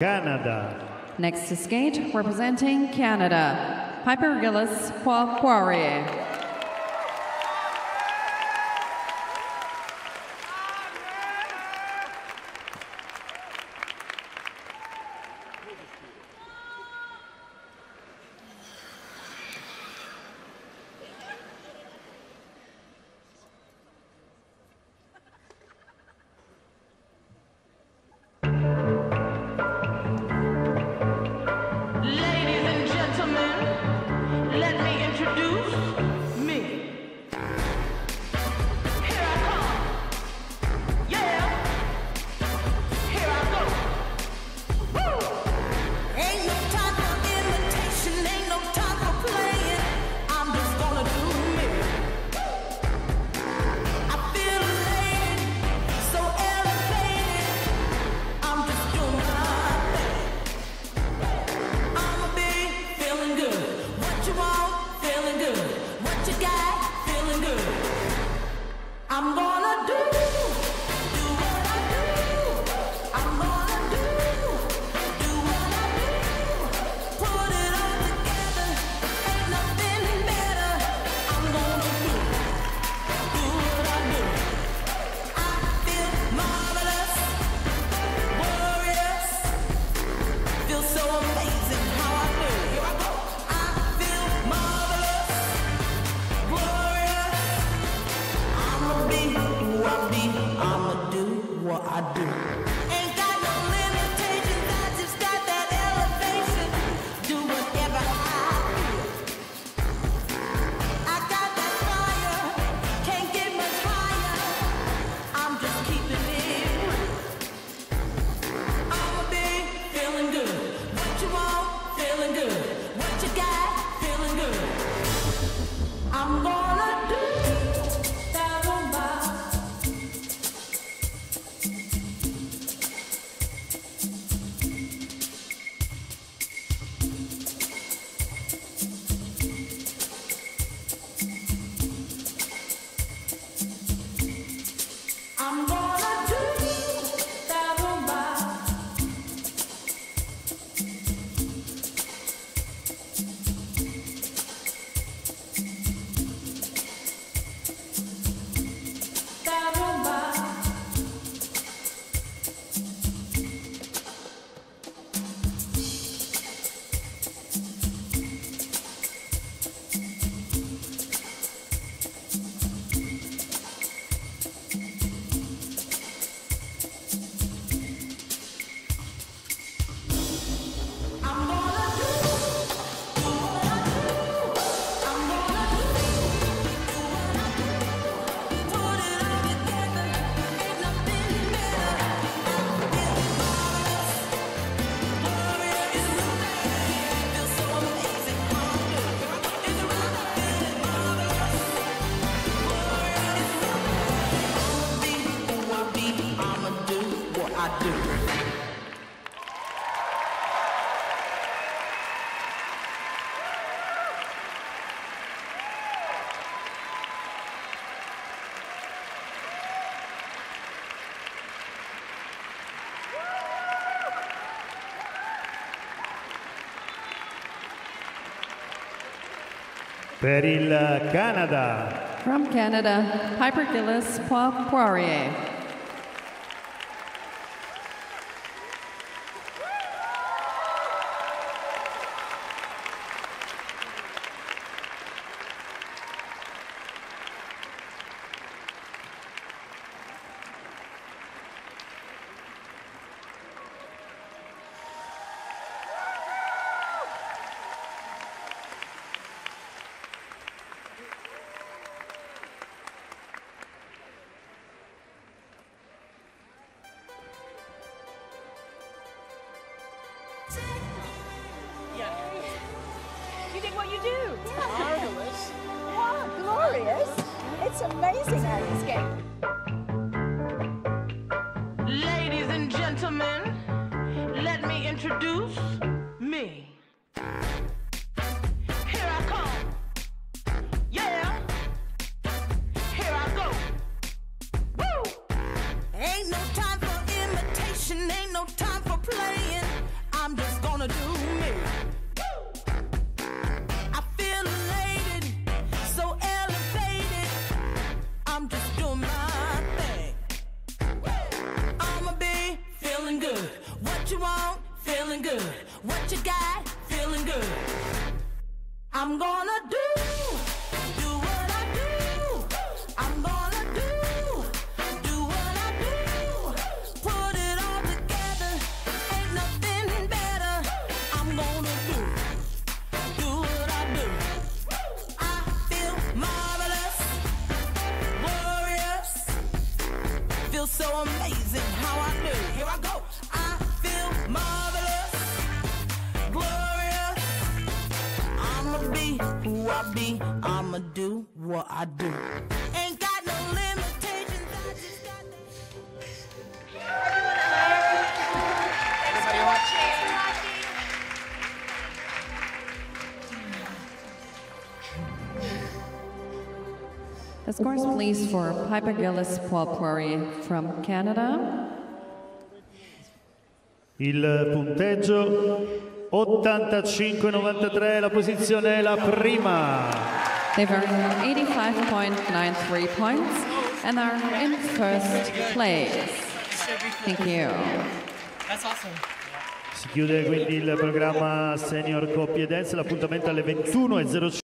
Canada. Next to skate, representing Canada, Piper Gilles Poirier. I be, I'ma do what I do. Per il Canada. From Canada, Piper Gilles Poirier. you did what you do. Marvelous. Wow, glorious. It's amazing how you. Ladies and gentlemen, let me introduce me. Here I come. Yeah. Here I go. Woo! Ain't no time for imitation, ain't no time for play. Feeling good. What you got, feeling good. I'm gonna do, I be. I'ma do what I do. Ain't got no limitations. I just got the- The scores, please, for Piper Gilles Paul Poirier from Canada. Il punteggio 85-93, la posizione è la prima. They've earned 85.93 points and are in first place. Thank you. That's awesome. Si chiude quindi il programma Senior Coppie Dance, l'appuntamento alle 21.05.